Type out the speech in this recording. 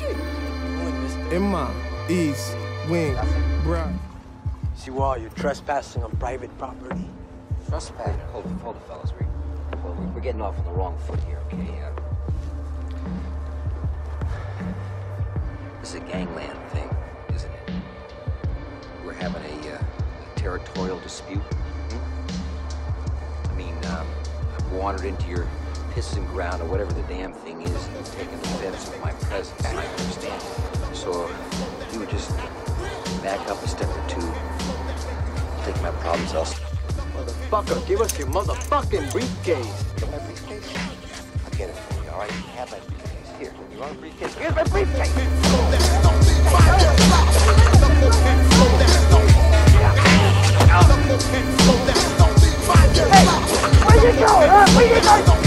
In my east wing, bruh. See, why you're trespassing on private property. Trespass. Hold it, hold it, fellas. We, well, we- we're getting off on the wrong foot here, okay? Uh, this is a gangland thing, isn't it? We're having a, uh, a territorial dispute. Hmm? I mean, um, I've wandered into your pissing ground or whatever the damn thing is, and you've taken offense with my presence, I understand. So, you would just back up a step or two, take my problems elsewhere. Motherfucker, give us your motherfucking briefcase. My briefcase? I'll get it for you, all right? You have my briefcase. Here, you want a briefcase? Here's my briefcase! Where you going, huh? Where you going?